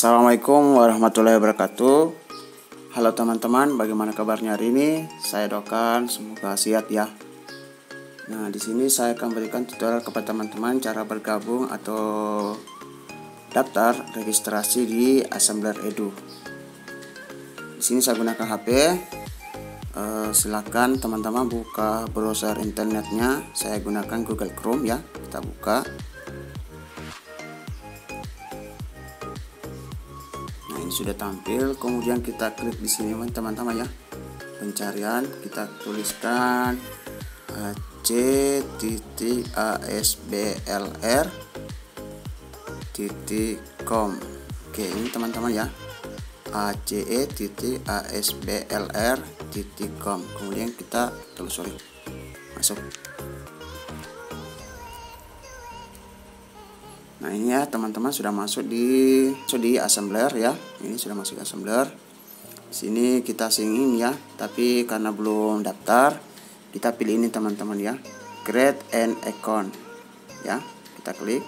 Assalamualaikum warahmatullahi wabarakatuh. Halo teman-teman, bagaimana kabarnya hari ini? Saya doakan semoga sehat ya. Nah, di sini saya akan berikan tutorial kepada teman-teman cara bergabung atau daftar registrasi di Assembler Edu. Di sini saya gunakan HP. Eh, silakan teman-teman buka browser internetnya. Saya gunakan Google Chrome ya. Kita buka. Sudah tampil. Kemudian kita klik di sini teman-teman ya. Pencarian kita tuliskan c titik asblr titik com. Oke ini teman-teman ya. Ace titik asblr titik com. Kemudian kita telusuri masuk Nah ini ya teman-teman sudah masuk di masuk di assembler ya. Ini sudah masuk di assembler. Sini kita singin ya, tapi karena belum daftar, kita pilih ini teman-teman ya. Create an account. Ya, kita klik.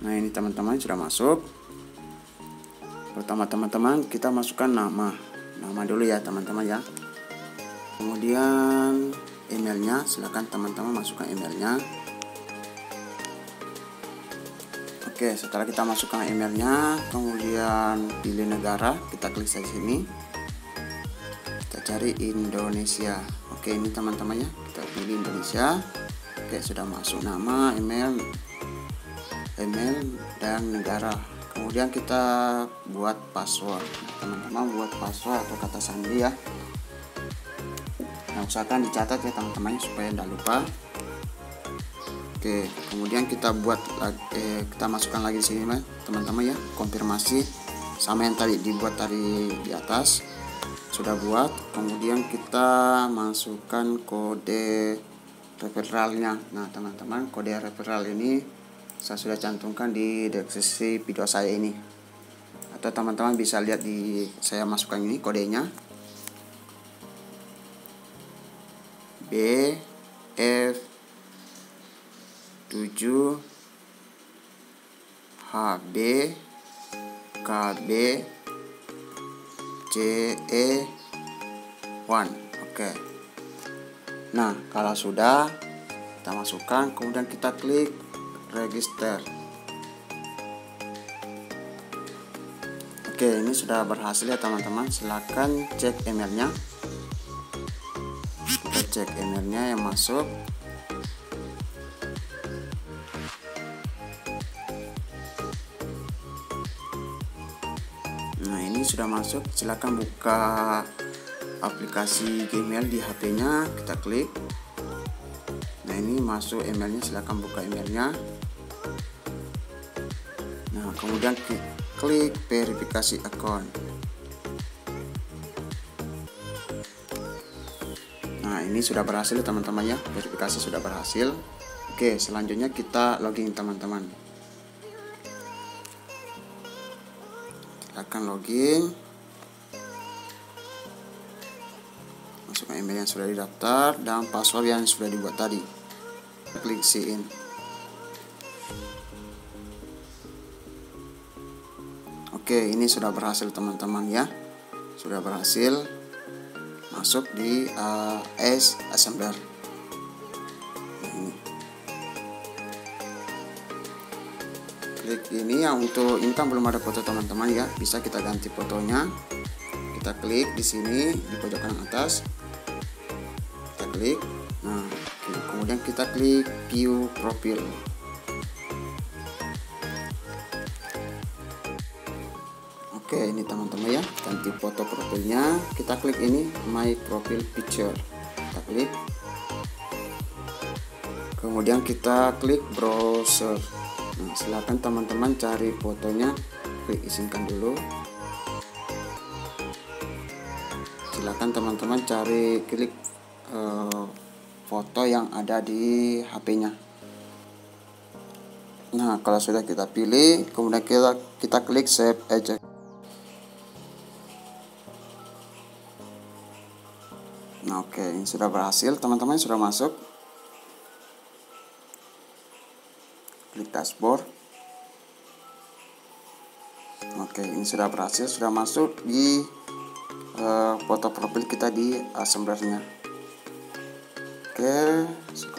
Nah ini teman-teman sudah masuk. Pertama teman-teman kita masukkan nama. Nama dulu ya teman-teman ya. Kemudian emailnya, silakan teman-teman masukkan emailnya. Oke, setelah kita masukkan emailnya, kemudian pilih negara, kita klik saja sini. Kita cari Indonesia. Oke, ini teman-temannya, kita pilih Indonesia. Oke, sudah masuk nama, email, email dan negara. Kemudian kita buat password. teman-teman buat password atau kata sandi ya. Nah, usahakan dicatat ya teman-temannya supaya tidak lupa. Oke, kemudian kita buat eh, kita masukkan lagi di sini teman-teman ya, konfirmasi sama yang tadi dibuat tadi di atas. Sudah buat, kemudian kita masukkan kode referralnya. Nah, teman-teman, kode referral ini saya sudah cantumkan di deskripsi video saya ini. Atau teman-teman bisa lihat di saya masukkan ini kodenya. B F 7 HB KB CE 1 oke. Nah kalau sudah kita masukkan kemudian kita klik register. Oke ini sudah berhasil ya teman-teman. Silahkan cek emailnya. Kita cek emailnya yang masuk sudah masuk silahkan buka aplikasi Gmail di HP-nya kita klik. Nah ini masuk emailnya silahkan buka emailnya. Nah kemudian klik, klik verifikasi akun. Nah ini sudah berhasil teman-teman ya. Verifikasi sudah berhasil. Oke selanjutnya kita login teman-teman akan login. Masukkan email yang sudah didaftar dan password yang sudah dibuat tadi. Klik sign. Oke ini sudah berhasil teman-teman ya. Sudah berhasil masuk di uh, S assembler klik ini yang untuk ini kan belum ada foto teman-teman ya. Bisa kita ganti fotonya. Kita klik di sini di pojok kanan atas. Kita klik. Nah kemudian kita klik view profil. Oke ini teman-teman ya. Ganti foto profilnya. Kita klik ini my profile picture. Kita klik kemudian kita klik browser. Nah silahkan teman-teman cari fotonya. Klik izinkan dulu. Silahkan teman-teman cari klik uh, foto yang ada di HP-nya nah kalau sudah kita pilih kemudian kita kita klik save aja nah oke okay. sudah berhasil. Teman-teman sudah masuk klik dashboard. Oke ini sudah berhasil sudah masuk di uh, foto profil kita di assemblernya. Oke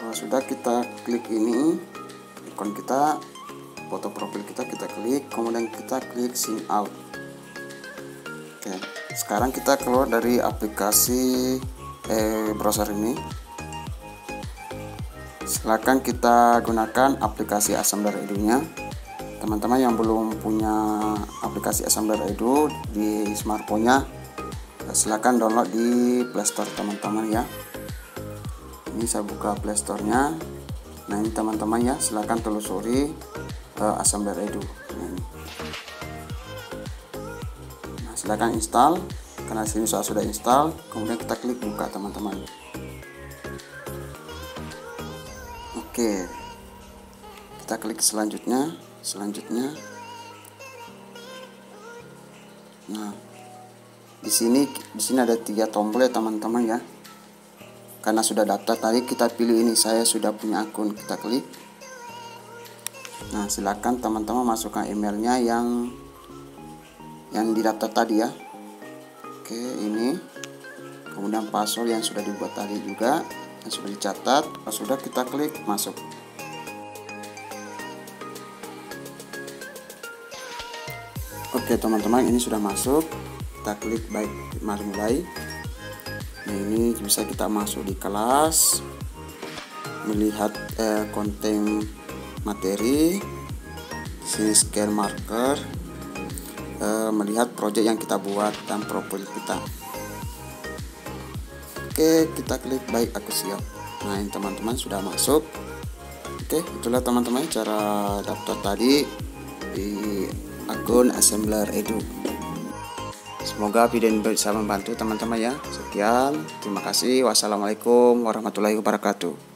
kalau sudah kita klik ini ikon kita foto profil kita kita klik kemudian kita klik sign out. Oke sekarang kita keluar dari aplikasi eh, browser ini silahkan kita gunakan aplikasi assembler edu nya teman-teman yang belum punya aplikasi Assembler Edu di smartphone-nya silahkan download di Playstore teman-teman ya. Ini saya buka Playstore-nya nah ini teman-teman ya silahkan telusuri uh, Assembler Edu. Nah, ini. nah silahkan install. Karena sini saya sudah install kemudian kita klik buka teman-teman oke. Kita klik selanjutnya selanjutnya. Nah di sini di sini ada tiga tombol ya teman-teman ya. Karena sudah daftar tadi kita pilih ini saya sudah punya akun kita klik. Nah silakan teman-teman masukkan emailnya yang yang didaftar tadi ya. Oke ini. Kemudian password yang sudah dibuat tadi juga yang sudah dicatat pas sudah kita klik masuk. Oke teman-teman ini sudah masuk. Kita klik baik mari mulai. Nah ini bisa kita masuk di kelas melihat eh, konten materi sini scan marker eh, melihat project yang kita buat dan profil kita oke kita klik baik aku siap nah ini teman-teman sudah masuk oke itulah teman-teman cara daftar tadi di akun Assembler Edu. Semoga video ini bisa membantu teman-teman ya. Sekian, terima kasih. Wassalamualaikum warahmatullahi wabarakatuh.